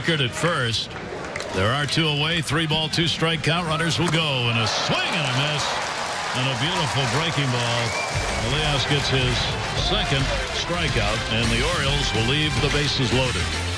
record at first. There are two away, three ball, two strike count. Runners will go, and a swing and a miss, and a beautiful breaking ball. Elias gets his second strikeout, and the Orioles will leave the bases loaded.